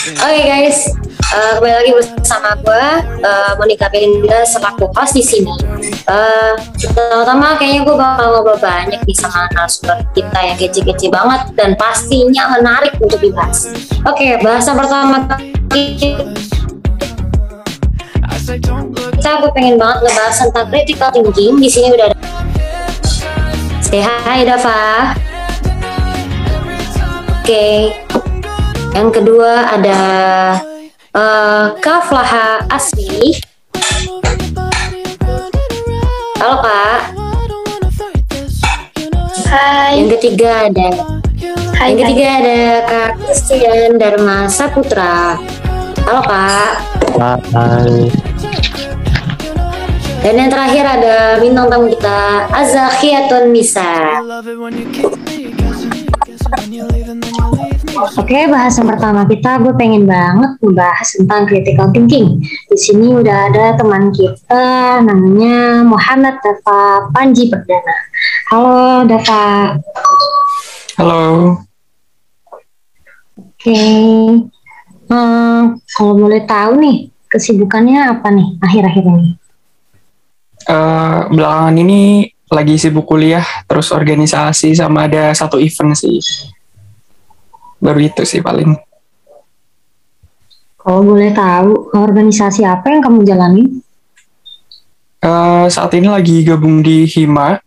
Oke guys, uh, kembali lagi bersama gue uh, Monica Belinda selaku host di sini. Uh, kayaknya gue bakal ngobrol banyak nih sama narasumber kita yang kece-kece banget dan pastinya menarik untuk dibahas. Oke, okay, bahasan pertama kita gue pengen banget ngebahas tentang critical thinking. Di sini udah ada. Say hi Dava. Oke. Okay. Yang kedua ada uh, Kaflaha Asli. Halo Kak. Hai. Yang ketiga ada Hai, Yang ketiga hai. ada Kak Christian Dharma Saputra. Halo Kak. Hai. Dan yang terakhir ada bintang tamu kita Azakhiatun Nisa. Oke, okay, bahasan pertama kita gue pengen banget membahas tentang critical thinking. Di sini udah ada teman kita namanya Muhammad Dava Panji Perdana. Halo Dava. Halo. Oke. Okay. Hmm, kalau boleh tahu nih kesibukannya apa nih akhir-akhir ini? Uh, belakangan ini lagi sibuk kuliah, terus organisasi sama ada satu event sih baru itu sih paling kalau boleh tahu organisasi apa yang kamu jalani uh, saat ini lagi gabung di Hima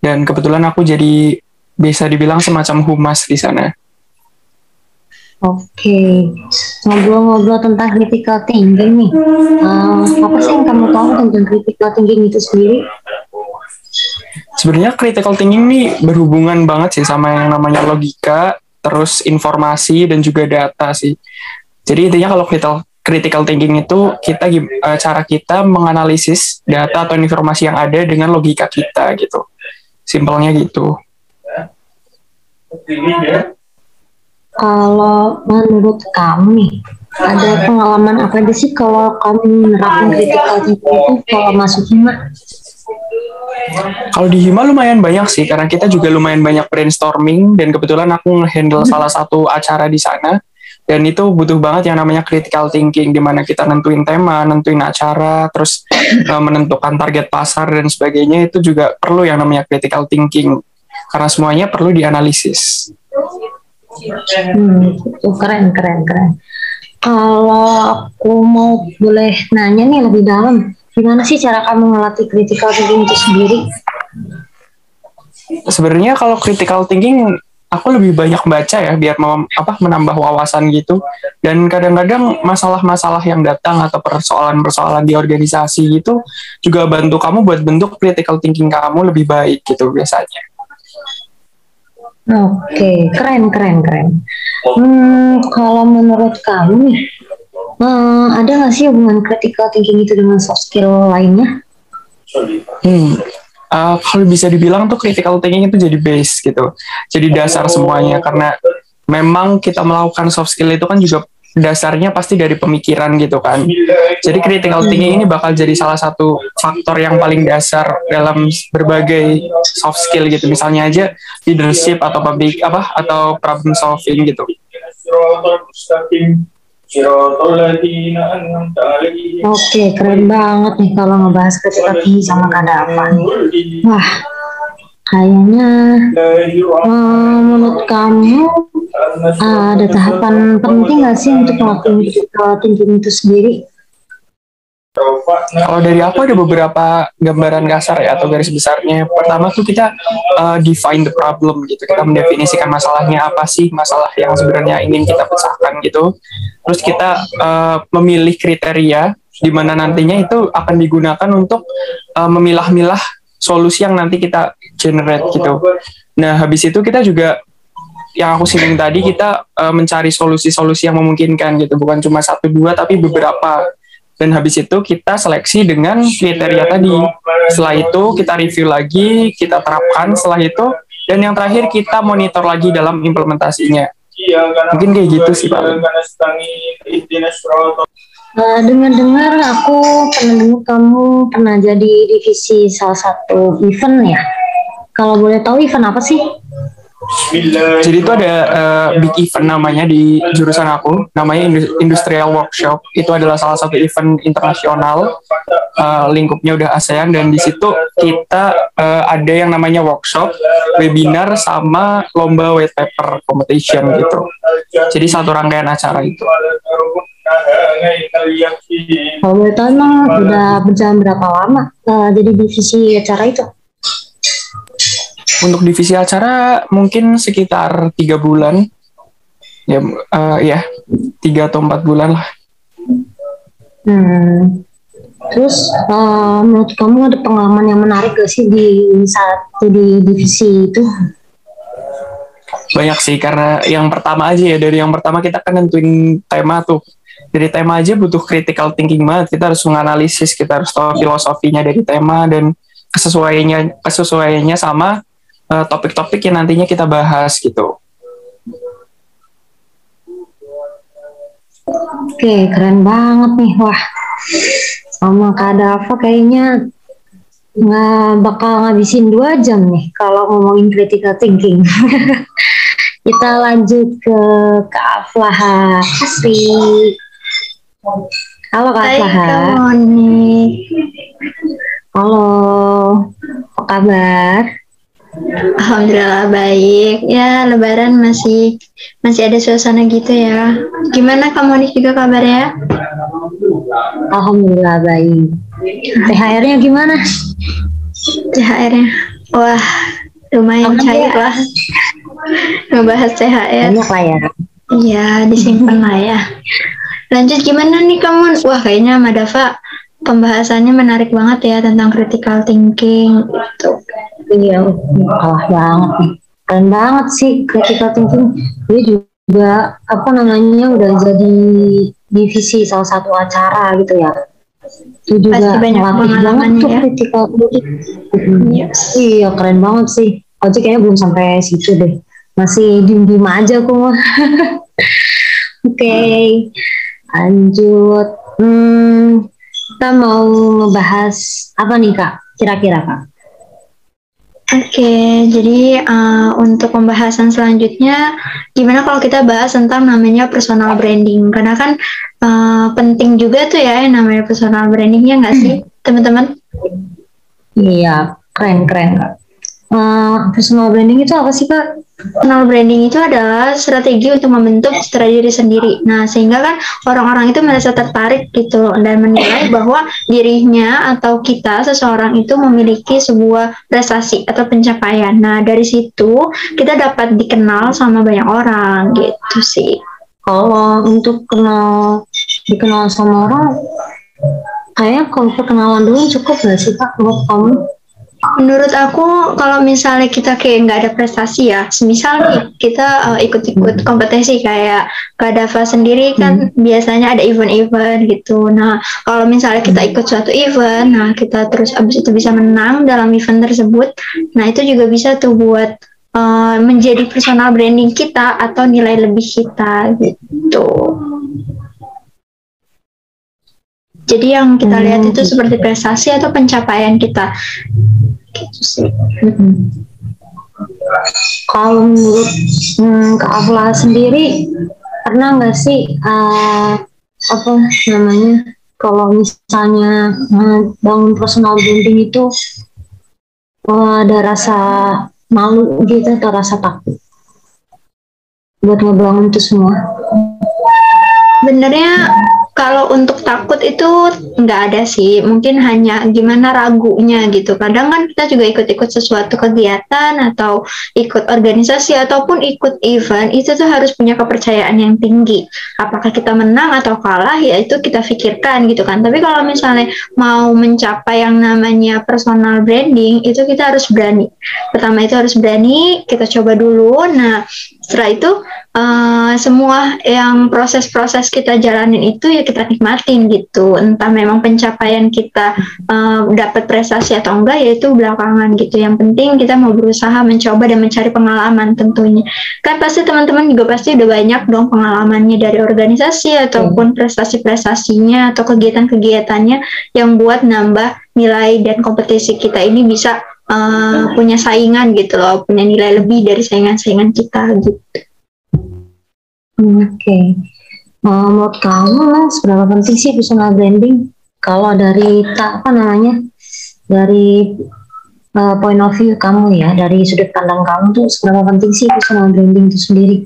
dan kebetulan aku jadi bisa dibilang semacam humas di sana Oke, ngobrol-ngobrol tentang critical thinking nih. Uh, apa sih yang kamu tahu tentang critical thinking itu sendiri? Sebenarnya critical thinking nih berhubungan banget sih sama yang namanya logika, terus informasi dan juga data sih. Jadi intinya kalau critical critical thinking itu kita uh, cara kita menganalisis data atau informasi yang ada dengan logika kita gitu. Simpelnya gitu. Kalau menurut kamu nih, ada pengalaman apa sih kalau kamu menerapkan critical thinking itu kalau masuk? Kalau di Hima lumayan banyak sih, karena kita juga lumayan banyak brainstorming dan kebetulan aku nge-handle hmm. salah satu acara di sana. Dan itu butuh banget yang namanya critical thinking, di mana kita nentuin tema, nentuin acara, terus uh, menentukan target pasar dan sebagainya. Itu juga perlu yang namanya critical thinking, karena semuanya perlu dianalisis. Hmm, keren, keren, keren. Kalau aku mau boleh nanya nih lebih dalam, gimana sih cara kamu ngelatih critical thinking itu sendiri? Sebenarnya kalau critical thinking aku lebih banyak baca ya biar mem, apa menambah wawasan gitu dan kadang-kadang masalah-masalah yang datang atau persoalan-persoalan di organisasi gitu juga bantu kamu buat bentuk critical thinking kamu lebih baik gitu biasanya. Oke, keren keren keren. Hmm, kalau menurut kamu nih, uh, ada nggak sih hubungan critical thinking itu dengan soft skill lainnya? Hmm, uh, kalau bisa dibilang tuh critical thinking itu jadi base gitu, jadi dasar semuanya karena memang kita melakukan soft skill itu kan juga dasarnya pasti dari pemikiran gitu kan. Jadi critical thinking ini bakal jadi salah satu faktor yang paling dasar dalam berbagai soft skill gitu. Misalnya aja leadership atau public apa atau problem solving gitu. Oke, keren banget nih kalau ngebahas ketika tinggi sama keadaan. Wah, kayaknya uh, menurut kamu uh, ada tahapan penting nggak sih untuk melakukan critical thinking itu sendiri? Kalau dari aku ada beberapa gambaran kasar ya atau garis besarnya. Pertama tuh kita uh, define the problem gitu. Kita mendefinisikan masalahnya apa sih masalah yang sebenarnya ingin kita pecahkan gitu. Terus kita uh, memilih kriteria di mana nantinya itu akan digunakan untuk uh, memilah-milah solusi yang nanti kita generate gitu. Nah habis itu kita juga yang aku singgung tadi kita uh, mencari solusi-solusi yang memungkinkan gitu bukan cuma satu dua tapi beberapa dan habis itu kita seleksi dengan kriteria tadi. Setelah itu kita review lagi, kita terapkan setelah itu, dan yang terakhir kita monitor lagi dalam implementasinya. Mungkin kayak gitu sih Pak. Uh, dengar-dengar aku pernah dengar kamu pernah jadi divisi salah satu event ya. Kalau boleh tahu event apa sih? Jadi itu ada uh, big event namanya di jurusan aku, namanya Industrial Workshop. Itu adalah salah satu event internasional, uh, lingkupnya udah ASEAN dan di situ kita uh, ada yang namanya workshop, webinar sama lomba white paper competition gitu. Jadi satu rangkaian acara itu. Kalau boleh tahu emang udah berjalan berapa lama uh, jadi divisi acara itu? Untuk divisi acara mungkin sekitar tiga bulan, ya, uh, ya tiga atau empat bulan lah. Hmm. Terus uh, menurut kamu ada pengalaman yang menarik gak sih di saat di divisi itu? Banyak sih karena yang pertama aja ya dari yang pertama kita kan nentuin tema tuh. Dari tema aja butuh critical thinking banget. Kita harus menganalisis, kita harus tahu filosofinya dari tema dan kesesuaiannya kesesuaiannya sama topik-topik uh, yang nantinya kita bahas gitu. Oke, keren banget nih. Wah, sama Kak Dava kayaknya nggak bakal ngabisin dua jam nih kalau ngomongin critical thinking. Kita lanjut ke Kak Aflaha Asri. Halo Kak Aflaha. Halo, apa kabar? Alhamdulillah baik. Ya, lebaran masih masih ada suasana gitu ya. Gimana kamu nih juga kabarnya? Alhamdulillah baik. THR-nya gimana? THR-nya. Wah, lumayan cair lah. Ngebahas THR. Banyak lah ya. Iya, disimpan lah ya. Lanjut gimana nih kamu? Wah, kayaknya Madafa pembahasannya menarik banget ya tentang critical thinking itu. Iya, kalah banget nih. Keren banget sih critical thinking. Dia juga apa namanya udah jadi divisi salah satu acara gitu ya. Itu juga Pasti banyak banget tuh ya. critical. Yes. Iya, keren banget sih. Ojek kayaknya belum sampai situ deh. Masih diem-diem aja kok mah. Oke, okay. lanjut. Hmm, kita mau ngebahas apa nih kak? Kira-kira kak? Oke, okay, jadi uh, untuk pembahasan selanjutnya, gimana kalau kita bahas tentang namanya personal branding? Karena kan uh, penting juga tuh ya yang namanya personal branding ya nggak sih, teman-teman? Iya, keren keren kak. Uh, personal branding itu apa sih kak? Personal branding itu adalah strategi untuk membentuk citra diri sendiri. Nah, sehingga kan orang-orang itu merasa tertarik gitu dan menilai bahwa dirinya atau kita seseorang itu memiliki sebuah prestasi atau pencapaian. Nah, dari situ kita dapat dikenal sama banyak orang gitu sih. Kalau untuk kenal dikenal sama orang, kayaknya kalau perkenalan dulu cukup nggak sih kak buat kamu? Menurut aku kalau misalnya kita kayak nggak ada prestasi ya, misal nih kita uh, ikut-ikut kompetisi kayak Kak Dava sendiri kan hmm. biasanya ada event-event gitu. Nah kalau misalnya kita ikut suatu event, nah kita terus abis itu bisa menang dalam event tersebut, nah itu juga bisa tuh buat uh, menjadi personal branding kita atau nilai lebih kita gitu. Jadi yang kita lihat itu hmm. seperti prestasi atau pencapaian kita gitu sih kalau menurut hmm, Kak Afla sendiri pernah nggak sih uh, apa namanya kalau misalnya uh, bangun personal branding itu uh, ada rasa malu gitu atau rasa takut buat ngebangun itu semua? Sebenarnya kalau untuk takut itu nggak ada sih, mungkin hanya gimana ragunya gitu. Kadang kan kita juga ikut-ikut sesuatu kegiatan atau ikut organisasi ataupun ikut event, itu tuh harus punya kepercayaan yang tinggi. Apakah kita menang atau kalah, ya itu kita pikirkan gitu kan. Tapi kalau misalnya mau mencapai yang namanya personal branding, itu kita harus berani. Pertama itu harus berani, kita coba dulu. Nah, setelah itu uh, semua yang proses-proses kita jalanin itu ya kita nikmatin gitu. Entah memang pencapaian kita uh, dapat prestasi atau enggak ya itu belakangan gitu. Yang penting kita mau berusaha mencoba dan mencari pengalaman tentunya. Kan pasti teman-teman juga pasti udah banyak dong pengalamannya dari organisasi ataupun prestasi-prestasinya atau kegiatan-kegiatannya yang buat nambah nilai dan kompetisi kita ini bisa uh, punya saingan gitu loh, punya nilai lebih dari saingan-saingan kita gitu. Oke. Okay. Uh, menurut kamu seberapa penting sih personal branding? Kalau dari tak apa namanya dari uh, point of view kamu ya, dari sudut pandang kamu tuh seberapa penting sih personal branding itu sendiri?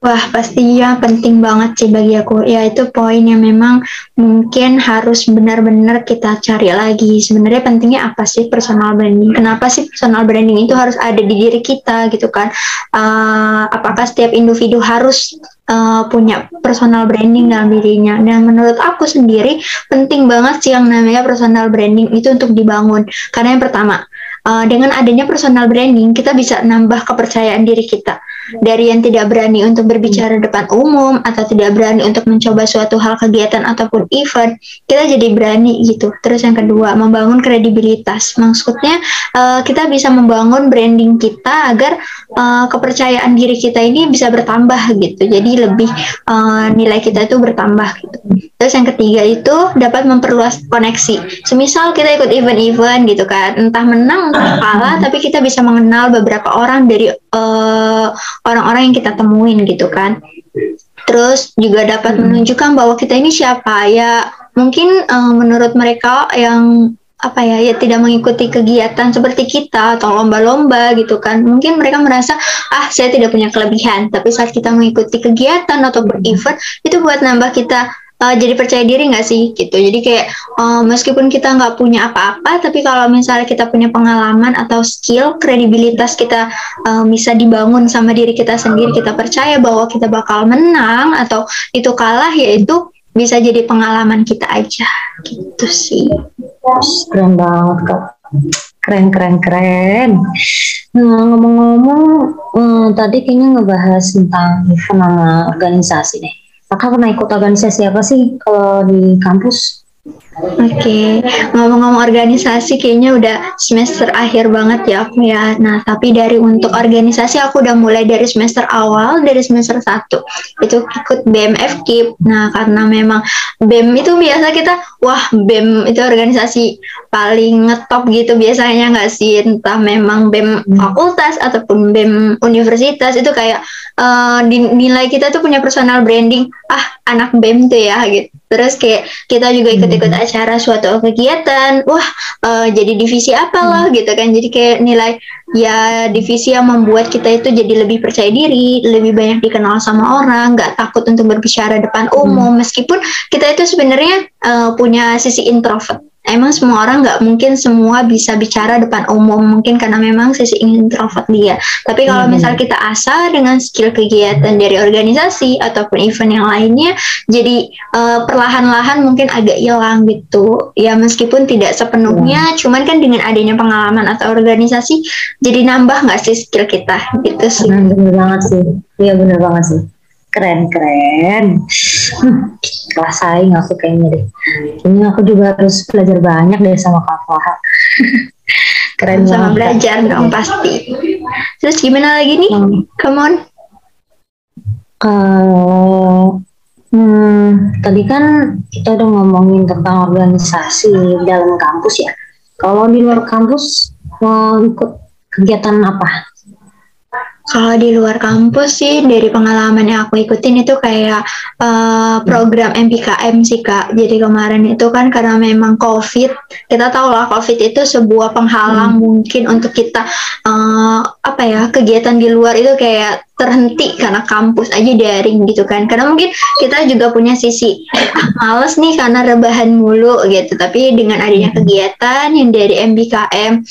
Wah, pastinya penting banget sih bagi aku. Ya, itu poin yang memang mungkin harus benar-benar kita cari lagi. Sebenarnya pentingnya apa sih personal branding? Kenapa sih personal branding itu harus ada di diri kita gitu kan? Uh, apakah setiap individu harus uh, punya personal branding dalam dirinya? Dan menurut aku sendiri penting banget sih yang namanya personal branding itu untuk dibangun. Karena yang pertama, uh, dengan adanya personal branding kita bisa nambah kepercayaan diri kita dari yang tidak berani untuk berbicara depan umum atau tidak berani untuk mencoba suatu hal kegiatan ataupun event kita jadi berani gitu. Terus yang kedua membangun kredibilitas. Maksudnya uh, kita bisa membangun branding kita agar uh, kepercayaan diri kita ini bisa bertambah gitu. Jadi lebih uh, nilai kita itu bertambah gitu. Terus yang ketiga itu dapat memperluas koneksi. Semisal kita ikut event-event gitu kan. Entah menang entah kalah tapi kita bisa mengenal beberapa orang dari uh, orang-orang yang kita temuin gitu kan. Terus juga dapat hmm. menunjukkan bahwa kita ini siapa ya mungkin uh, menurut mereka yang apa ya ya tidak mengikuti kegiatan seperti kita atau lomba-lomba gitu kan mungkin mereka merasa ah saya tidak punya kelebihan tapi saat kita mengikuti kegiatan atau event itu buat nambah kita uh, jadi percaya diri nggak sih? Gitu. Jadi kayak uh, meskipun kita nggak punya apa-apa tapi kalau misalnya kita punya pengalaman atau skill kredibilitas kita uh, bisa dibangun sama diri kita sendiri kita percaya bahwa kita bakal menang atau itu kalah yaitu bisa jadi pengalaman kita aja. Gitu sih. Keren banget kak. Keren keren keren. Nah, ngomong-ngomong hmm, tadi kayaknya ngebahas tentang sama organisasi deh Kakak pernah ikut organisasi apa sih kalau di kampus? Oke, okay. ngomong-ngomong organisasi kayaknya udah semester akhir banget ya aku ya. Nah, tapi dari untuk organisasi aku udah mulai dari semester awal, dari semester 1. Itu ikut BMF KIP. Nah, karena memang BEM itu biasa kita, wah BEM itu organisasi paling ngetop gitu biasanya nggak sih? Entah memang BEM fakultas ataupun BEM universitas itu kayak uh, nilai kita tuh punya personal branding. Ah, anak BEM tuh ya gitu. Terus kayak kita juga ikut-ikut. Acara suatu kegiatan, wah uh, jadi divisi apa loh hmm. gitu kan. Jadi kayak nilai ya divisi yang membuat kita itu jadi lebih percaya diri, lebih banyak dikenal sama orang, nggak takut untuk berbicara depan umum. Hmm. Meskipun kita itu sebenarnya uh, punya sisi introvert emang semua orang nggak mungkin semua bisa bicara depan umum mungkin karena memang sisi introvert dia. Tapi kalau hmm. misal kita asal dengan skill kegiatan dari organisasi ataupun event yang lainnya jadi uh, perlahan-lahan mungkin agak hilang gitu. Ya meskipun tidak sepenuhnya hmm. cuman kan dengan adanya pengalaman atau organisasi jadi nambah nggak sih skill kita? Gitu sih. Benar banget sih. Iya benar banget sih keren keren kelas saing aku kayaknya deh. Ini aku juga harus belajar banyak deh sama kak Faha keren sama belajar dong pasti. Terus gimana lagi nih? Hmm. come on. Kalau hmm, tadi kan kita udah ngomongin tentang organisasi dalam kampus ya. Kalau di luar kampus mau ikut kegiatan apa kalau di luar kampus sih dari pengalaman yang aku ikutin itu kayak uh, program MPKM sih kak. Jadi kemarin itu kan karena memang COVID, kita tahu lah COVID itu sebuah penghalang hmm. mungkin untuk kita uh, apa ya kegiatan di luar itu kayak terhenti karena kampus aja daring gitu kan. Karena mungkin kita juga punya sisi ah, males nih karena rebahan mulu gitu. Tapi dengan adanya kegiatan yang dari MBKM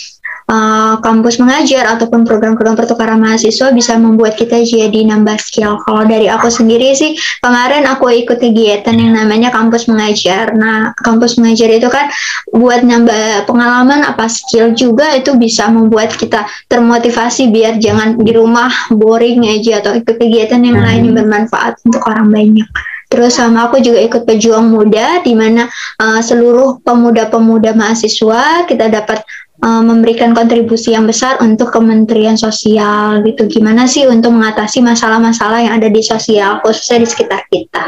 uh, kampus mengajar ataupun program-program pertukaran mahasiswa bisa membuat kita jadi nambah skill. Kalau dari aku sendiri sih kemarin aku ikut kegiatan yang namanya kampus mengajar. Nah, kampus mengajar itu kan buat nambah pengalaman apa skill juga itu bisa membuat kita termotivasi biar jangan di rumah boring aja atau ikut kegiatan yang lain yang bermanfaat untuk orang banyak. Terus sama aku juga ikut pejuang muda di mana uh, seluruh pemuda-pemuda mahasiswa kita dapat uh, memberikan kontribusi yang besar untuk Kementerian Sosial gitu. Gimana sih untuk mengatasi masalah-masalah yang ada di sosial khususnya di sekitar kita?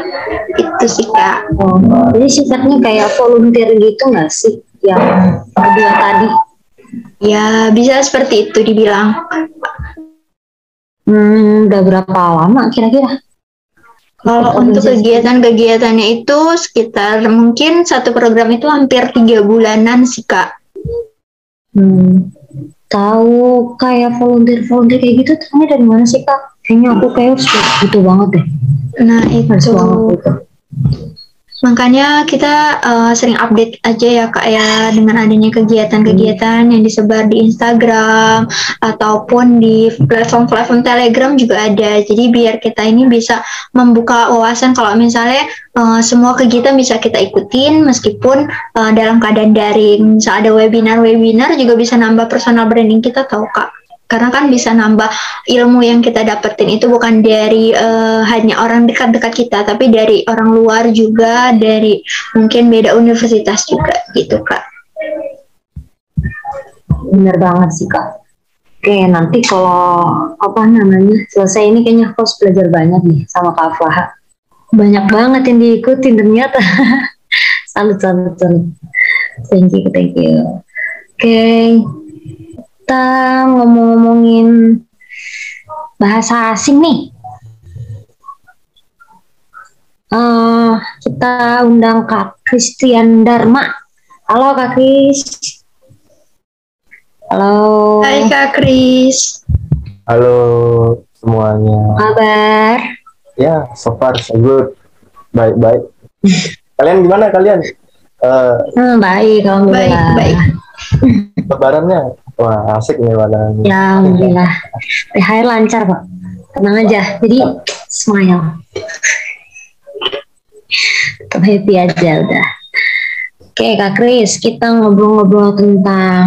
Itu sih kak. Oh, jadi sifatnya kayak volunteer gitu nggak sih yang kedua tadi? Ya, bisa seperti itu dibilang. Hmm, udah berapa lama kira-kira? Kalau untuk kegiatan-kegiatannya itu sekitar mungkin satu program itu hampir tiga bulanan sih kak. Hmm, tahu kayak volunteer-volunteer kayak gitu tahunya dari mana sih kak? Kayaknya aku kayak butuh banget deh. Nah Harus itu banget gitu. Makanya kita uh, sering update aja ya kak ya dengan adanya kegiatan-kegiatan yang disebar di Instagram ataupun di platform-platform Telegram juga ada. Jadi biar kita ini bisa membuka wawasan kalau misalnya uh, semua kegiatan bisa kita ikutin meskipun uh, dalam keadaan daring. Misal ada webinar-webinar juga bisa nambah personal branding kita tahu kak. Karena kan bisa nambah ilmu yang kita dapetin itu bukan dari eh, hanya orang dekat-dekat kita, tapi dari orang luar juga, dari mungkin beda universitas juga gitu kak. Bener banget sih kak. Oke nanti kalau apa namanya selesai ini kayaknya aku harus belajar banyak nih sama Kak Aflah. Banyak banget yang diikutin ternyata. salut salut salut. Thank you thank you. Oke kita ngomong-ngomongin bahasa asing nih. Eh, kita undang Kak Christian Dharma. Halo Kak Kris. Halo. Hai kak Kris. Halo semuanya. Kabar? Ya, so far so good. Baik-baik. kalian gimana kalian? Eh, Hmm, baik, alhamdulillah. Baik, baik. lebarannya? Wah, asik nih lebaran. Ya, alhamdulillah. THR lancar, Pak. Tenang aja. Jadi, smile. Tetap happy aja udah. Oke, Kak Kris, kita ngobrol-ngobrol tentang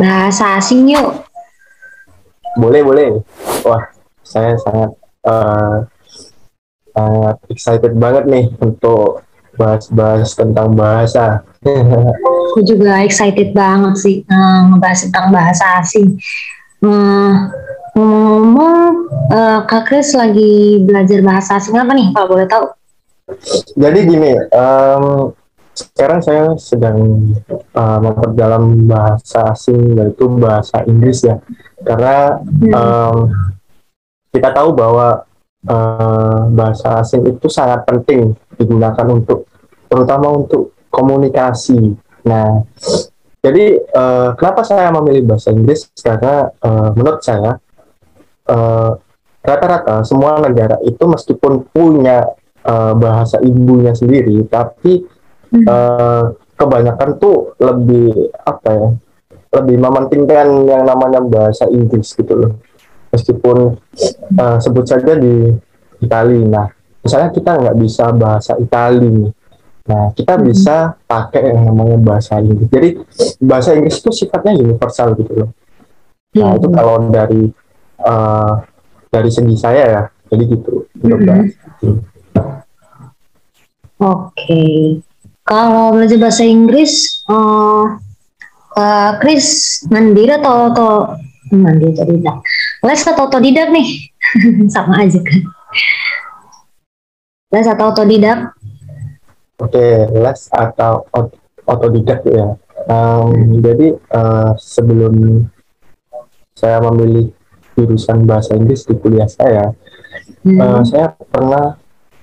bahasa asing yuk. Boleh, boleh. Wah, saya sangat eh, sangat excited banget nih untuk bahas-bahas tentang bahasa. Aku juga excited banget sih eh, ngebahas tentang bahasa asing. Eh, Ngomong-ngomong, eh, Kak Kris lagi belajar bahasa asing apa nih, kalau boleh tahu? Jadi gini, em, sekarang saya sedang eh, memperdalam bahasa asing yaitu bahasa Inggris ya, karena em, kita tahu bahwa eh, bahasa asing itu sangat penting digunakan untuk, terutama untuk komunikasi. Nah, jadi eh, kenapa saya memilih bahasa Inggris? Karena eh, menurut saya eh, rata-rata semua negara itu meskipun punya eh, bahasa ibunya sendiri, tapi Hmm. eh, kebanyakan tuh lebih apa ya, lebih mementingkan yang namanya bahasa Inggris gitu loh. Meskipun eh, sebut saja di Itali, nah misalnya kita nggak bisa bahasa Itali, nah kita Hmm. bisa pakai yang namanya bahasa Inggris. Jadi bahasa Inggris itu sifatnya universal gitu loh. Nah itu kalau dari eh, dari segi saya ya, jadi gitu untuk bahasa asing. Oke. Kalau belajar bahasa Inggris, eh Kak Kris mandiri atau atau mandiri atau tidak? Les atau otodidak nih? Sama aja kan. Les atau otodidak? Oke, les atau ot- otodidak ya. Em, jadi eh, sebelum saya memilih jurusan bahasa Inggris di kuliah saya, Hmm. eh, saya pernah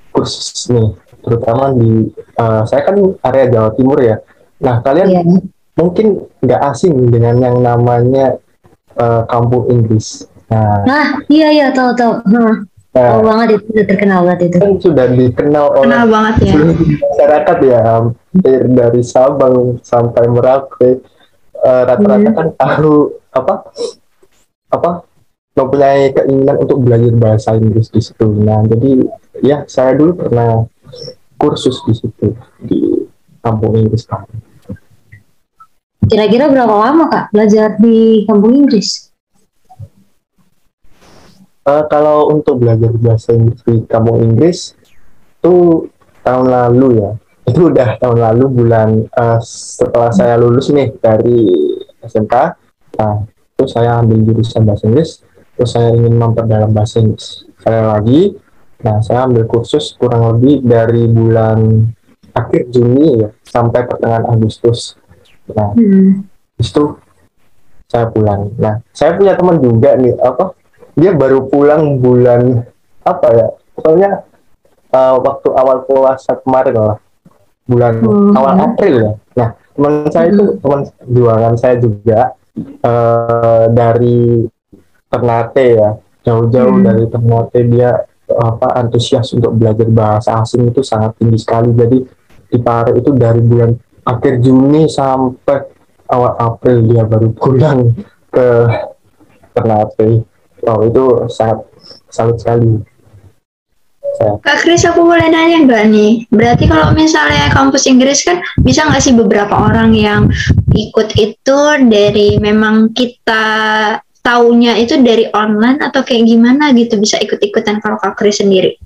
kursus nih, terutama di eh, saya kan area Jawa Timur ya. Nah, kalian Iya. mungkin nggak asing dengan yang namanya eh, kampung Inggris. Nah, Nah, iya iya tahu tahu. Nah, nah, tahu banget itu udah terkenal banget itu. kan sudah dikenal oleh Kenal banget ya. masyarakat ya hampir dari Sabang sampai Merauke eh, rata-rata Hmm. kan tahu apa apa mempunyai keinginan untuk belajar bahasa Inggris di situ. Nah jadi ya saya dulu pernah kursus di situ di kampung Inggris. Kira-kira berapa lama kak belajar di kampung Inggris? Eh, kalau untuk belajar bahasa Inggris di kampung Inggris itu tahun lalu ya itu udah tahun lalu bulan eh, setelah saya lulus nih dari SMK nah itu saya ambil jurusan bahasa Inggris terus saya ingin memperdalam bahasa Inggris saya lagi nah saya ambil kursus kurang lebih dari bulan akhir Juni ya sampai pertengahan Agustus nah Hmm. Itu saya pulang. Nah, saya punya teman juga nih, apa? Dia baru pulang bulan apa ya? Soalnya uh, waktu awal puasa kemarin lah, bulan Hmm. awal April ya. Nah, teman saya itu teman jualan saya juga uh, dari Ternate ya, jauh-jauh Hmm. dari Ternate dia apa antusias untuk belajar bahasa asing itu sangat tinggi sekali. Jadi di Pare itu dari bulan akhir Juni sampai awal April dia baru pulang ke Ternate. Wow itu sangat salut sekali. Saya Kak Kris, aku boleh nanya nggak nih? Berarti kalau misalnya kampus Inggris kan bisa nggak sih beberapa orang yang ikut itu dari memang kita taunya itu dari online atau kayak gimana gitu bisa ikut-ikutan kalau Kak Kris sendiri?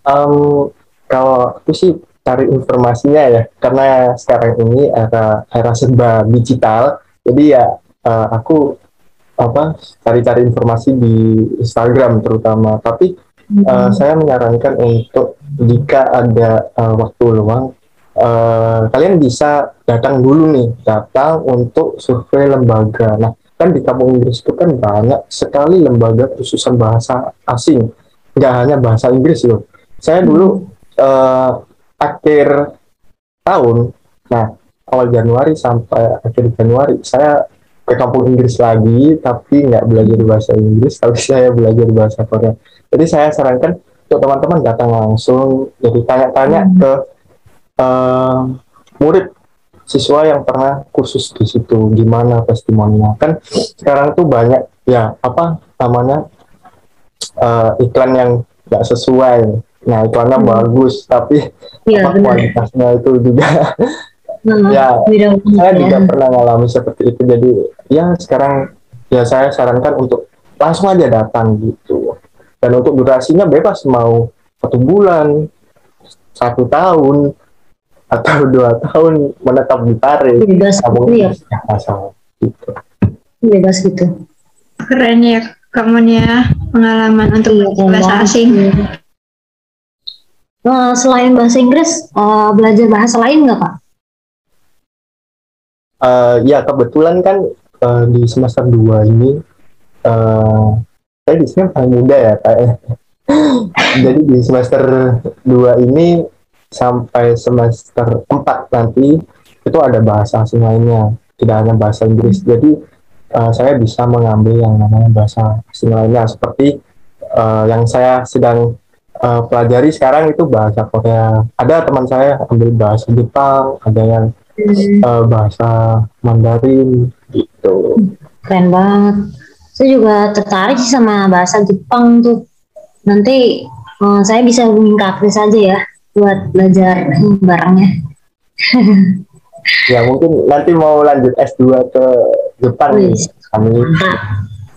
Em, kalau aku sih cari informasinya ya karena sekarang ini era era serba digital jadi ya eh, aku apa cari-cari informasi di Instagram terutama. Tapi eh, saya menyarankan untuk jika ada eh, waktu luang eh, kalian bisa datang dulu nih datang untuk survei lembaga. Nah kan di kampung Inggris itu kan banyak sekali lembaga khususan bahasa asing. Nggak hanya bahasa Inggris loh. Saya dulu eh, akhir tahun, nah awal Januari sampai akhir Januari saya ke kampung Inggris lagi, tapi nggak belajar bahasa Inggris, tapi saya belajar bahasa Korea. Jadi saya sarankan untuk teman-teman datang langsung, jadi tanya-tanya ke eh, murid siswa yang pernah kursus di situ, gimana testimoninya. Kan sekarang tuh banyak ya apa namanya eh, iklan yang nggak sesuai. Nah iklannya Hmm. bagus, tapi Iya apa, kualitasnya itu juga Nah, ya saya ya. juga pernah ngalami seperti itu jadi ya sekarang ya saya sarankan untuk langsung aja datang gitu dan untuk durasinya bebas mau satu bulan satu tahun atau dua tahun menetap di Pare Bebas kamu gitu ya, masalah gitu bebas gitu. Keren ya kamu ya pengalaman untuk Iya, bahasa asing. Nah, selain bahasa Inggris, eh, belajar bahasa lain nggak kak? Eh, ya kebetulan kan eh, di semester 2 ini eh saya di sini paling muda ya kayak jadi di semester 2 ini sampai semester 4 nanti itu ada bahasa asing lainnya. Tidak hanya bahasa Inggris. Jadi eh, saya bisa mengambil yang namanya bahasa asing lainnya. Seperti eh, yang saya sedang eh, pelajari sekarang itu bahasa Korea. Ada teman saya ambil bahasa Jepang ada yang eh, bahasa Mandarin gitu. Keren banget. Saya juga tertarik sih sama bahasa Jepang tuh. Nanti eh, saya bisa hubungin Kak Kris aja ya buat belajar barengnya. Ya mungkin nanti mau lanjut S2 ke Jepang nih. Mantap.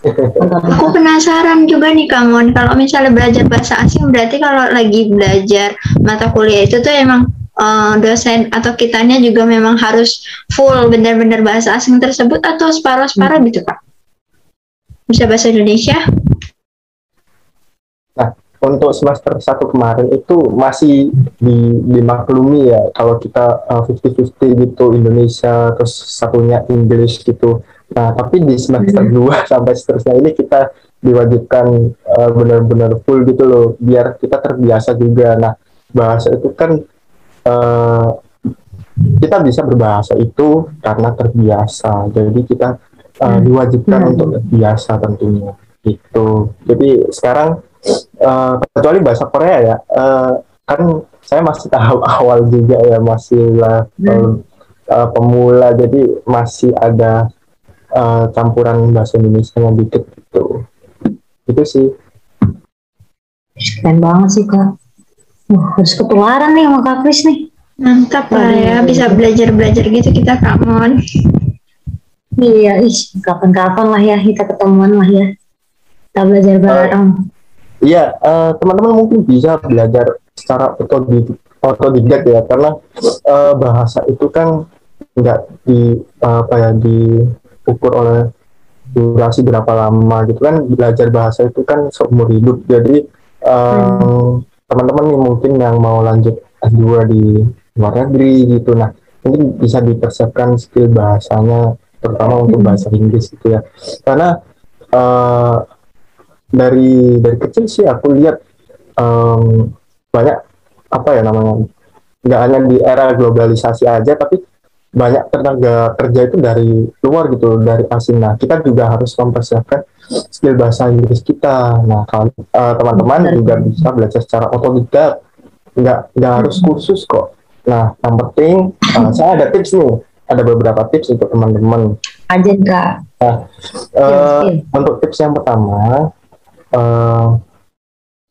Aku penasaran juga nih Kamon, kalau misalnya belajar bahasa asing berarti kalau lagi belajar mata kuliah itu tuh emang eh, dosen atau kitanya juga memang harus full benar-benar bahasa asing tersebut atau separuh-separuh gitu Pak? Bisa bahasa Indonesia? untuk semester satu kemarin itu masih di, dimaklumi ya kalau kita uh, 50-50 gitu Indonesia terus satunya English gitu. Nah tapi di semester 2 sampai seterusnya ini kita diwajibkan uh, benar-benar full gitu loh biar kita terbiasa juga. Nah bahasa itu kan uh, kita bisa berbahasa itu karena terbiasa. Jadi kita uh, diwajibkan Hmm. untuk terbiasa tentunya gitu. Jadi sekarang uh, kecuali bahasa Korea ya, uh, kan saya masih tahap awal juga ya masih lah um, uh, pemula jadi masih ada uh, campuran bahasa Indonesia yang dikit gitu. Itu sih. Keren banget sih Kak. Wah, harus ketularan nih sama Kak Kris nih. Mantap lah ya, bisa belajar-belajar gitu kita Kamon. Iya, ih, kapan-kapan lah ya kita ketemuan lah ya. Kita belajar bareng. Iya, eh, teman-teman mungkin bisa belajar secara otodidak, otodidak ya, karena eh, bahasa itu kan nggak di apa ya diukur oleh durasi berapa lama gitu kan. Belajar bahasa itu kan seumur hidup. Jadi eh, teman-teman nih mungkin yang mau lanjut S2 di luar negeri gitu, nah mungkin bisa dipersiapkan skill bahasanya terutama untuk bahasa Inggris gitu ya. Karena uh, dari dari kecil sih aku lihat um, banyak apa ya namanya nggak hanya di era globalisasi aja tapi banyak tenaga kerja itu dari luar gitu dari asing. Nah kita juga harus mempersiapkan skill bahasa Inggris kita. Nah kalau uh, teman-teman juga bisa belajar secara otodidak nggak nggak harus kursus kok. Nah yang penting uh, saya ada tips nih. Ada beberapa tips untuk teman-teman. Aja kak. Nah, uh, untuk tips yang pertama uh,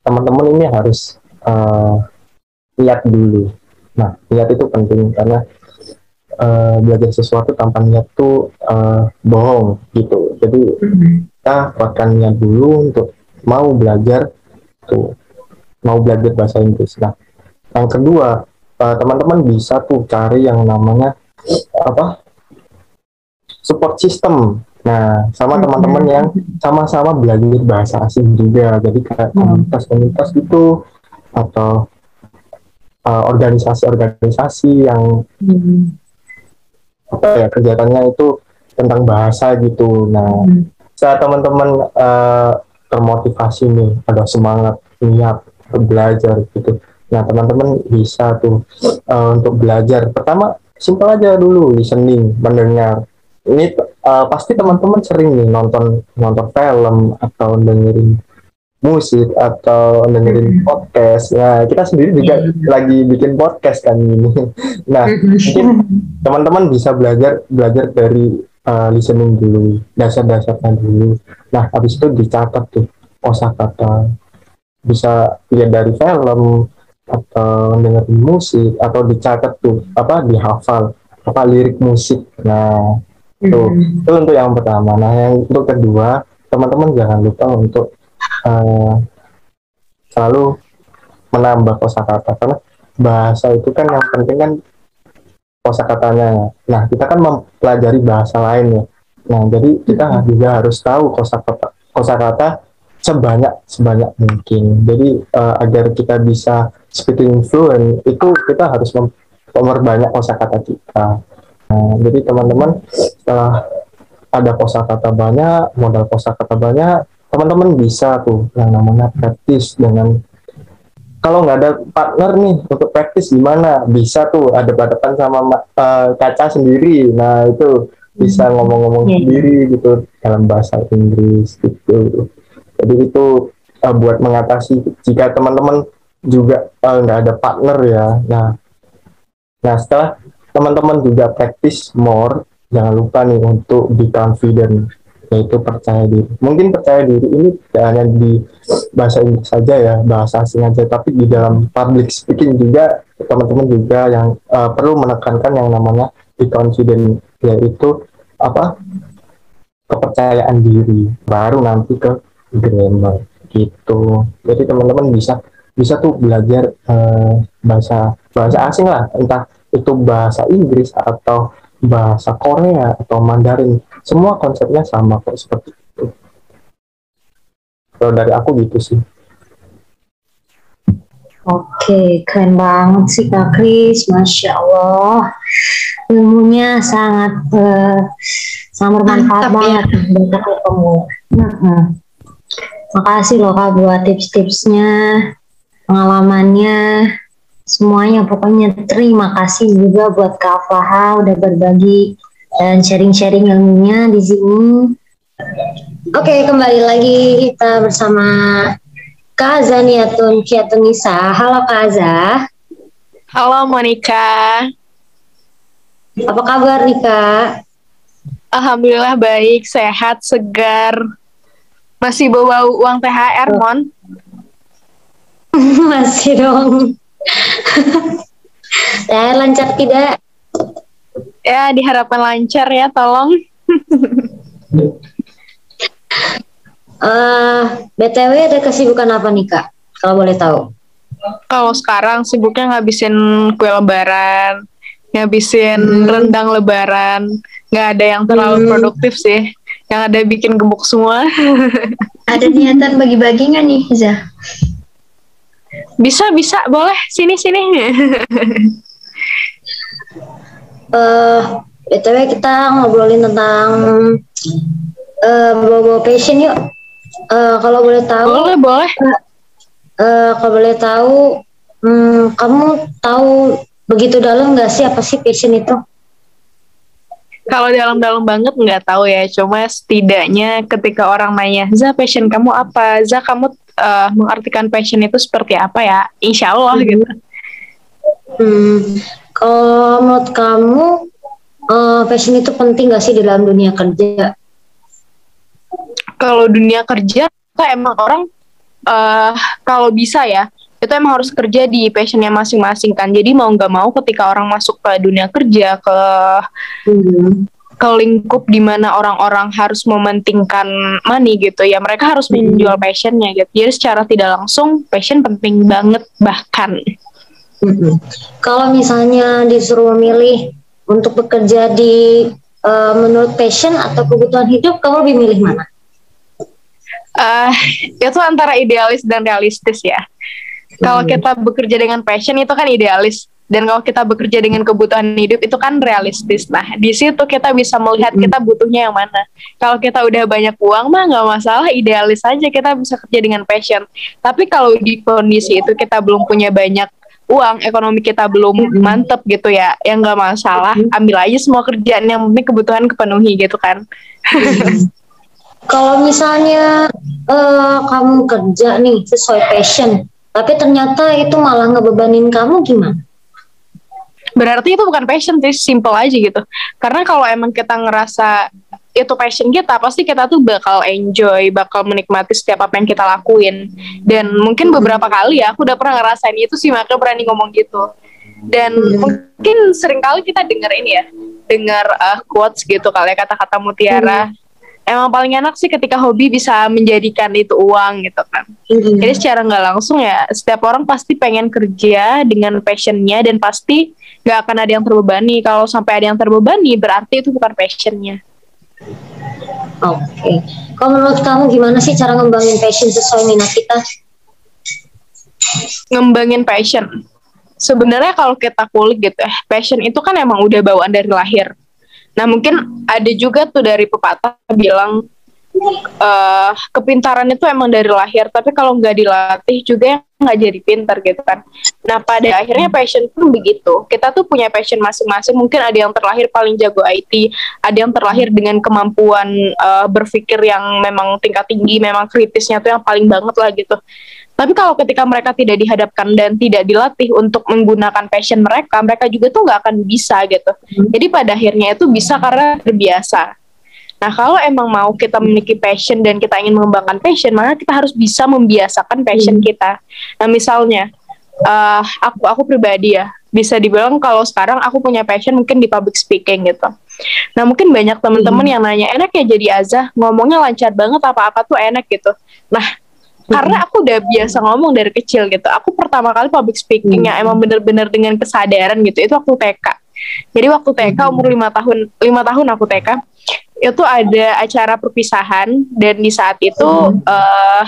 teman-teman ini harus uh, lihat dulu. Nah lihat itu penting karena uh, belajar sesuatu tanpa niat tuh uh, bohong gitu. Jadi mm-hmm. Kita kuatkan niat dulu untuk mau belajar tuh mau belajar bahasa Inggris nah yang kedua uh, teman-teman bisa tuh cari yang namanya apa support system nah sama mm-hmm. teman-teman yang sama-sama belajar bahasa asing juga jadi kayak mm-hmm. komunitas-komunitas gitu atau organisasi-organisasi uh, yang hmm apa ya kegiatannya itu tentang bahasa gitu. Nah, hmm. Saat teman-teman uh, termotivasi nih, ada semangat niat belajar gitu. Nah, teman-teman bisa tuh uh, untuk belajar. Pertama, simpel aja dulu listening, mendengar. Ini uh, pasti teman-teman sering nih nonton nonton film atau dengerin musik atau dengerin hmm. podcast. Nah, kita sendiri juga hmm. lagi bikin podcast kan ini. Nah, hmm. mungkin teman-teman bisa belajar belajar dari uh, listening dulu, dasar-dasarnya dulu. Nah, habis itu dicatat tuh kosakata. Bisa lihat dari film atau dengerin musik atau dicatat tuh apa dihafal apa lirik musik. Nah, itu itu untuk yang pertama. Nah, yang untuk kedua, teman-teman jangan lupa untuk uh, selalu menambah kosakata karena bahasa itu kan yang penting kan kosakatanya. Nah, kita kan mempelajari bahasa lain ya. Nah, jadi kita hmm. juga harus tahu kosakata kosakata sebanyak sebanyak mungkin. Jadi uh, agar kita bisa speaking fluent itu kita harus memperbanyak kosakata kita. Nah, jadi teman-teman setelah ada kosakata banyak, modal kosakata banyak, teman-teman bisa tuh yang namanya praktis dengan kalau nggak ada partner nih untuk praktis gimana? Bisa tuh ada hadapan sama uh, kaca sendiri. Nah itu bisa hmm. ngomong-ngomong yeah. sendiri gitu dalam bahasa Inggris gitu. Jadi itu uh, buat mengatasi jika teman-teman juga eh, nggak uh, ada partner ya. Nah nah setelah teman-teman juga praktis more jangan lupa nih untuk be confident yaitu percaya diri. Mungkin percaya diri ini tidak hanya di bahasa Inggris saja ya, bahasa asing saja, tapi di dalam public speaking juga teman-teman juga yang uh, perlu menekankan yang namanya be confident yaitu apa? Kepercayaan diri. Baru nanti ke grammar. Gitu. Jadi teman-teman bisa bisa tuh belajar uh, bahasa bahasa asing lah, entah itu bahasa Inggris atau bahasa Korea atau Mandarin semua konsepnya sama kok seperti itu kalau dari aku gitu sih Oke, keren banget sih Kak Kris, Masya Allah. Ilmunya sangat uh, sangat bermanfaat banget ya. buat kamu. Nah, Makasih loh Kak buat tips-tipsnya, pengalamannya semuanya pokoknya terima kasih juga buat Kak Faha udah berbagi dan sharing-sharing ilmunya di sini. Oke, kembali lagi kita bersama Kak Zaniatun Kiatunisa. Halo Kak Aza. Halo Monica. Apa kabar nih Kak? Alhamdulillah baik, sehat, segar. Masih bawa uang THR, Mon? Masih dong. ya lancar tidak? Ya diharapkan lancar ya, tolong. uh, eh, BTW ada kesibukan apa nih kak? Kalau boleh tahu. Kalau sekarang sibuknya ngabisin kue lebaran, ngabisin hmm. rendang lebaran. Nggak ada yang terlalu hmm. produktif sih. Yang ada bikin gemuk semua. ada niatan bagi-bagi nggak nih, Zah? Bisa, bisa, boleh. Sini, sini. eh btw kita ngobrolin tentang eh bawa passion yuk. Eh kalau boleh tahu, Boleh, boleh. eh kalau boleh tahu, hmm, kamu tahu begitu dalam nggak sih apa sih passion itu? Kalau dalam-dalam banget nggak tahu ya, cuma setidaknya ketika orang nanya, Za passion kamu apa? Za kamu eh, mengartikan passion itu seperti apa ya? Insya Allah gitu. Hmm, kalau menurut kamu eh passion itu penting nggak sih di dalam dunia kerja? Kalau dunia kerja, kita emang orang eh kalau bisa ya, itu emang harus kerja di passionnya masing-masing kan. Jadi mau nggak mau ketika orang masuk ke dunia kerja, ke Hmm. ke lingkup di mana orang-orang harus mementingkan money gitu ya mereka harus menjual passionnya gitu jadi secara tidak langsung passion penting banget bahkan Kalau misalnya disuruh memilih untuk bekerja di eh, menurut passion atau kebutuhan hidup, kamu lebih milih mana? eh itu antara idealis dan realistis ya. Kalau Hmm. kita bekerja dengan passion itu kan idealis. Dan kalau kita bekerja dengan kebutuhan hidup itu kan realistis. Nah di situ kita bisa melihat kita butuhnya yang mana. Kalau kita udah banyak uang mah nggak masalah idealis aja kita bisa kerja dengan passion. Tapi kalau di kondisi itu kita belum punya banyak uang ekonomi kita belum mantep gitu ya. Yang nggak masalah ambil aja semua kerjaan yang penting kebutuhan kepenuhi gitu kan. Kalau misalnya eh, kamu kerja nih sesuai passion, tapi ternyata itu malah ngebebanin kamu gimana? berarti itu bukan passion sih simple aja gitu. Karena kalau emang kita ngerasa itu passion kita pasti kita tuh bakal enjoy bakal menikmati setiap apa yang kita lakuin. Dan mungkin beberapa kali ya aku udah pernah ngerasain itu sih makanya berani ngomong gitu. Dan mungkin sering kali kita denger ini ya dengar uh, quotes gitu kali ya kata-kata mutiara. Emang paling enak sih ketika hobi bisa menjadikan itu uang gitu kan. Jadi secara nggak langsung ya setiap orang pasti pengen kerja dengan passionnya dan pasti nggak akan ada yang terbebani. Kalau sampai ada yang terbebani berarti itu bukan passionnya. Oke. Kalau menurut kamu gimana sih cara ngembangin passion sesuai minat kita? Ngembangin passion. Sebenarnya kalau kita kulik gitu ya, passion itu kan emang udah bawaan dari lahir. Nah mungkin ada juga tuh dari pepatah bilang eh kepintaran itu emang dari lahir, tapi kalau nggak dilatih juga nggak jadi pintar gitu kan. Nah pada akhirnya passion pun begitu. Kita tuh punya passion masing-masing. Mungkin ada yang terlahir paling jago IT, ada yang terlahir dengan kemampuan eh, berpikir yang memang tingkat tinggi, memang kritisnya tuh yang paling banget lah gitu. Tapi kalau ketika mereka tidak dihadapkan dan tidak dilatih untuk menggunakan passion mereka, mereka juga tuh nggak akan bisa gitu. Jadi pada akhirnya itu bisa karena terbiasa. Nah, kalau emang mau kita memiliki passion dan kita ingin mengembangkan passion, maka kita harus bisa membiasakan passion kita. Nah, misalnya, eh, aku aku pribadi ya, bisa dibilang kalau sekarang aku punya passion mungkin di public speaking gitu. Nah, mungkin banyak teman-teman yang nanya, enak ya jadi azah, ngomongnya lancar banget, apa-apa tuh enak gitu. Nah, karena aku udah biasa ngomong dari kecil gitu. Aku pertama kali public speaking yang emang bener-bener dengan kesadaran gitu, itu waktu TK. Jadi waktu TK umur lima tahun, lima tahun aku TK, itu ada acara perpisahan dan di saat itu eh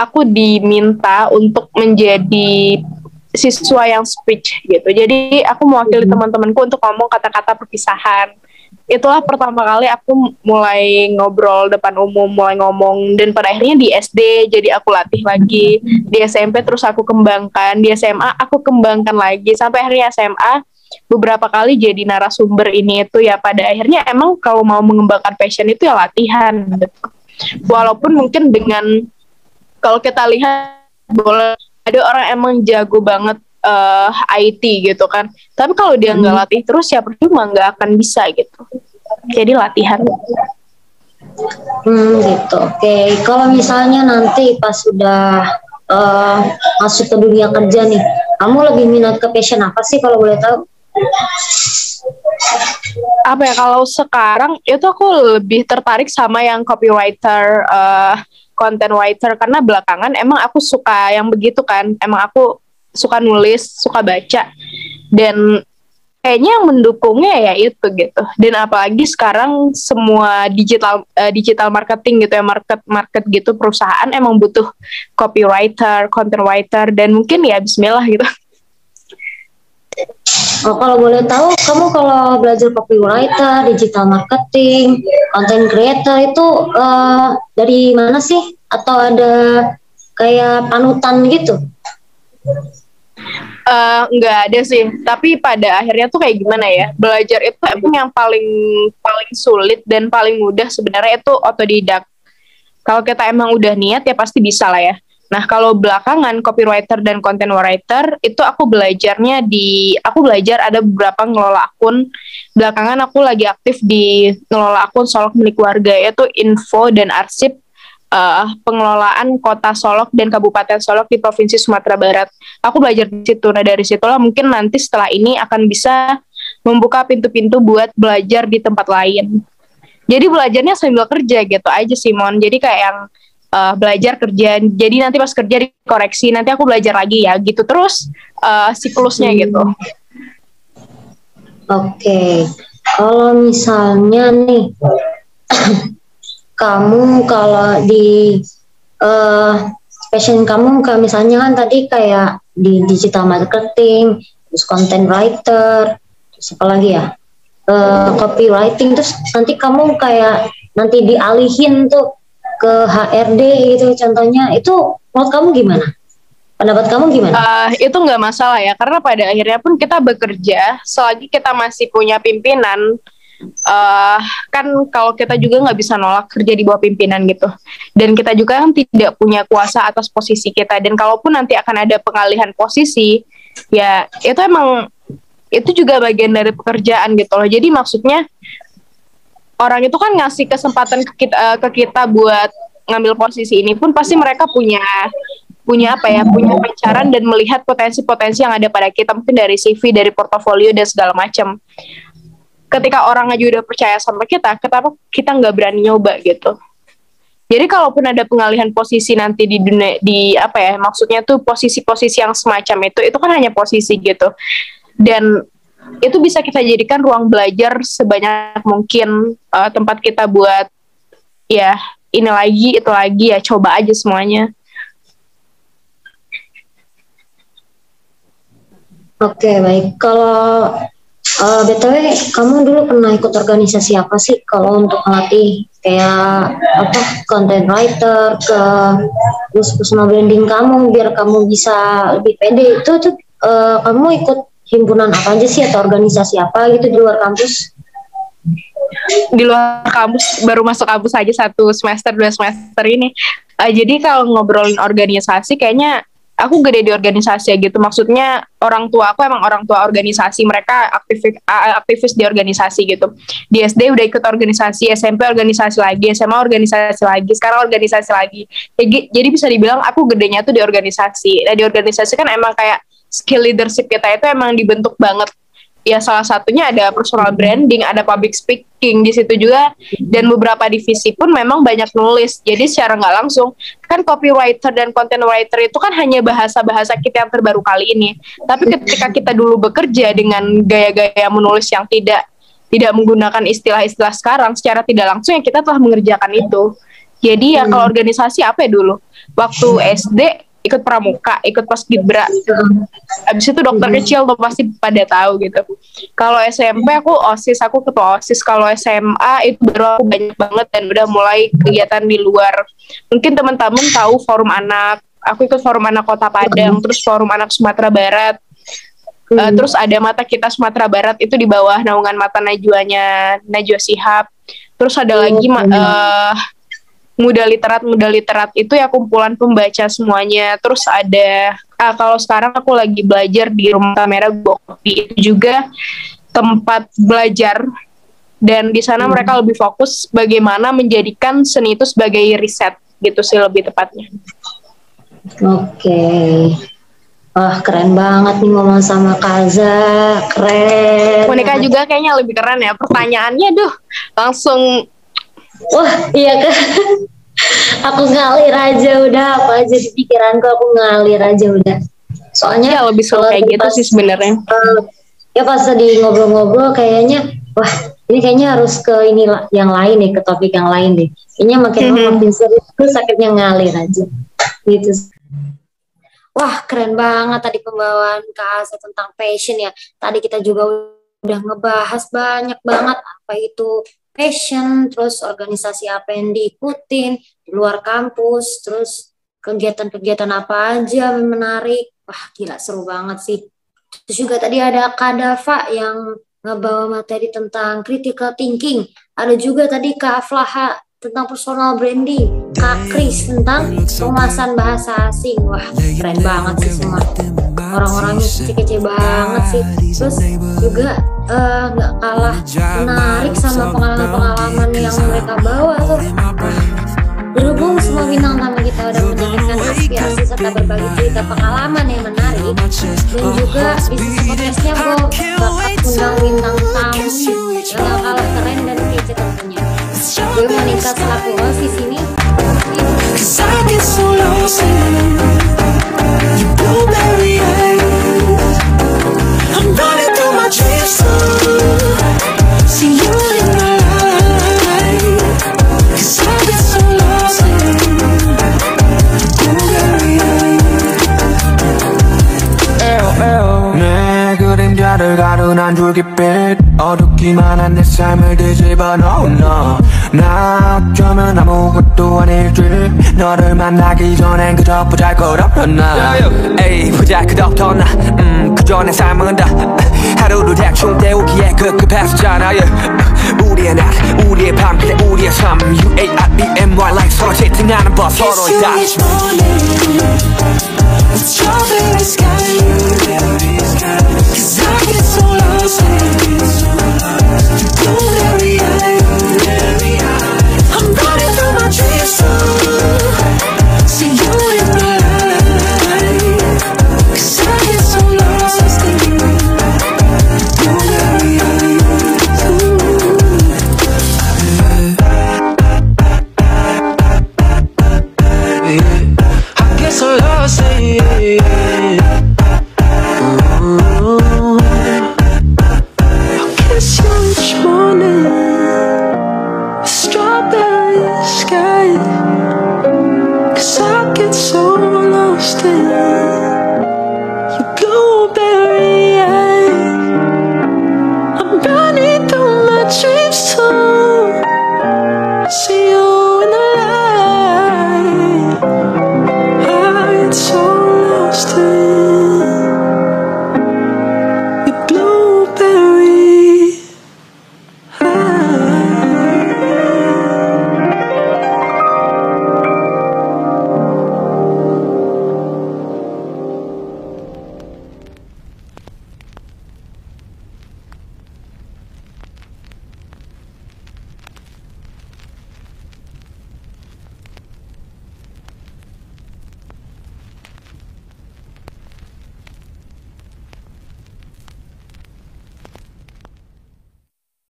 aku diminta untuk menjadi siswa yang speech gitu. Jadi aku mewakili teman-temanku untuk ngomong kata-kata perpisahan. Itulah pertama kali aku mulai ngobrol depan umum, mulai ngomong. Dan pada akhirnya di SD jadi aku latih lagi, di SMP terus aku kembangkan, di SMA aku kembangkan lagi. Sampai akhirnya SMA beberapa kali jadi narasumber ini itu ya pada akhirnya emang kalau mau mengembangkan passion itu ya latihan gitu. Walaupun mungkin dengan kalau kita lihat boleh ada orang emang jago banget eh, IT gitu kan. Tapi kalau dia nggak latih terus ya percuma nggak akan bisa gitu. Jadi latihan. Hmm gitu. Oke. Kalau misalnya nanti pas sudah eh, masuk ke dunia kerja nih, kamu lebih minat ke passion apa sih kalau boleh tahu? Apa ya kalau sekarang itu aku lebih tertarik sama yang copywriter, eh, content writer karena belakangan emang aku suka yang begitu kan. Emang aku suka nulis, suka baca dan kayaknya yang mendukungnya ya itu gitu dan apalagi sekarang semua digital eh, digital marketing gitu ya market market gitu perusahaan emang butuh copywriter, content writer dan mungkin ya Bismillah gitu. Oh, kalau boleh tahu, kamu kalau belajar copywriter, digital marketing, content creator itu uh, dari mana sih? Atau ada kayak panutan gitu? Uh, nggak ada sih, tapi pada akhirnya tuh kayak gimana ya? Belajar itu emang yang paling paling sulit dan paling mudah sebenarnya itu otodidak. Kalau kita emang udah niat ya pasti bisa lah ya. Nah, kalau belakangan copywriter dan content writer itu aku belajarnya di aku belajar ada beberapa ngelola akun. Belakangan aku lagi aktif di ngelola akun Solok milik warga yaitu info dan arsip uh, pengelolaan kota Solok dan Kabupaten Solok di Provinsi Sumatera Barat. Aku belajar di situ. Nah, dari situlah mungkin nanti setelah ini akan bisa membuka pintu-pintu buat belajar di tempat lain. Jadi belajarnya sambil kerja gitu aja Simon. Jadi kayak yang uh, belajar kerja jadi nanti pas kerja dikoreksi nanti aku belajar lagi ya gitu terus uh, siklusnya hmm. gitu oke okay. kalau misalnya nih kamu kalau di uh, passion kamu kayak misalnya kan tadi kayak di digital marketing terus content writer terus apa lagi ya uh, copywriting terus nanti kamu kayak nanti dialihin tuh ke HRD gitu contohnya itu menurut kamu gimana? Pendapat kamu gimana? Uh, itu nggak masalah ya karena pada akhirnya pun kita bekerja selagi kita masih punya pimpinan uh, kan kalau kita juga nggak bisa nolak kerja di bawah pimpinan gitu dan kita juga kan tidak punya kuasa atas posisi kita dan kalaupun nanti akan ada pengalihan posisi ya itu emang itu juga bagian dari pekerjaan gitu loh jadi maksudnya orang itu kan ngasih kesempatan ke kita, uh, ke kita buat ngambil posisi ini pun pasti mereka punya punya apa ya punya pancaran dan melihat potensi-potensi yang ada pada kita mungkin dari CV dari portofolio dan segala macam. Ketika orang aja udah percaya sama kita kenapa kita nggak berani nyoba gitu? Jadi kalaupun ada pengalihan posisi nanti di dunia di apa ya maksudnya tuh posisi-posisi yang semacam itu itu kan hanya posisi gitu. Dan itu bisa kita jadikan ruang belajar sebanyak mungkin uh, tempat kita buat ya ini lagi itu lagi ya coba aja semuanya. Oke baik. Kalau uh, btw kamu dulu pernah ikut organisasi apa sih? Kalau untuk melatih kayak apa content writer ke personal branding kamu biar kamu bisa lebih pede. Itu tuh uh, kamu ikut himpunan apa aja sih atau organisasi apa gitu di luar kampus? Di luar kampus baru masuk kampus aja satu semester dua semester ini. Uh, jadi kalau ngobrolin organisasi kayaknya aku gede di organisasi ya gitu. Maksudnya orang tua aku emang orang tua organisasi, mereka aktivis aktivis di organisasi gitu. Di SD udah ikut organisasi, SMP organisasi lagi, SMA organisasi lagi, sekarang organisasi lagi. Jadi, jadi bisa dibilang aku gedenya tuh di organisasi. Nah di organisasi kan emang kayak skill leadership kita itu emang dibentuk banget ya salah satunya ada personal branding, ada public speaking di situ juga dan beberapa divisi pun memang banyak nulis. Jadi secara nggak langsung kan copywriter dan content writer itu kan hanya bahasa-bahasa kita yang terbaru kali ini. Tapi ketika kita dulu bekerja dengan gaya-gaya menulis yang tidak tidak menggunakan istilah-istilah sekarang secara tidak langsung ya kita telah mengerjakan itu. Jadi ya kalau organisasi apa ya dulu? Waktu SD ikut pramuka, ikut pas gibra. Abis itu dokter kecil tuh pasti pada tahu gitu. Kalau SMP aku osis, aku ketua osis. Kalau SMA itu baru aku banyak banget dan udah mulai kegiatan di luar. Mungkin teman-teman tahu forum anak. Aku ikut forum anak Kota Padang, terus forum anak Sumatera Barat. Uh, terus ada mata kita Sumatera Barat itu di bawah naungan mata Najwanya Najwa Sihab. Terus ada lagi uh, muda literat muda literat itu ya kumpulan pembaca semuanya terus ada ah, kalau sekarang aku lagi belajar di rumah kamera Gopi itu juga tempat belajar dan di sana hmm. mereka lebih fokus bagaimana menjadikan seni itu sebagai riset gitu sih lebih tepatnya. Oke. Wah keren banget nih ngomong sama Kaza, keren. Monika juga kayaknya lebih keren ya pertanyaannya, duh langsung Wah iya kan? Aku ngalir aja udah. Apa aja di pikiranku aku ngalir aja udah. Soalnya ya, lebih suka kayak gitu sih sebenarnya. Uh, Ya pas tadi ngobrol-ngobrol kayaknya Wah ini kayaknya harus ke ini yang lain nih Ke topik yang lain deh. Ini makin mm -hmm. makin serius sakitnya ngalir aja. Gitu. Wah, keren banget tadi pembawaan Kak Asa tentang passion ya. Tadi kita juga udah ngebahas banyak banget apa itu passion, terus organisasi apa yang diikutin di luar kampus, terus kegiatan-kegiatan apa aja yang menarik. Wah, gila seru banget sih. Terus juga tadi ada Kak Dava yang ngebawa materi tentang critical thinking. Ada juga tadi Kak Aflaha tentang personal branding. Kak Kris tentang penguasaan bahasa asing. Wah, keren banget sih semua. Orang-orangnya kece-kece banget sih. Terus juga eh, nggak kalah menarik sama pengalaman-pengalaman yang mereka bawa tuh. Berhubung semua bintang tamu kita udah menyampaikan aspirasi serta berbagi cerita pengalaman yang menarik dan juga di sisi podcastnya gue bakal undang bintang tamu. yang gak kalah keren dan kece tentunya. Gue Monica selaku host di sini. Cause I get so lost in 줄깃빛 어둡기만 한 내 삶을 뒤집어 놓은 너나 어쩌면 아무것도 아닐지 너를 만나기 전엔 그저 보잘것없던 나. 에이 보잘것없던 나. 음, 그저 내 삶은 다. 하루를 대충 때우기에 급급했었잖아 yeah. 우리의 날 우리의 밤 그래 우리의 삶. U-A-R-E-M-Y like 서로 채팅하는 법 서로의 다. Each morning. Strawberry skies. Cause I get so I'm running through my dreams,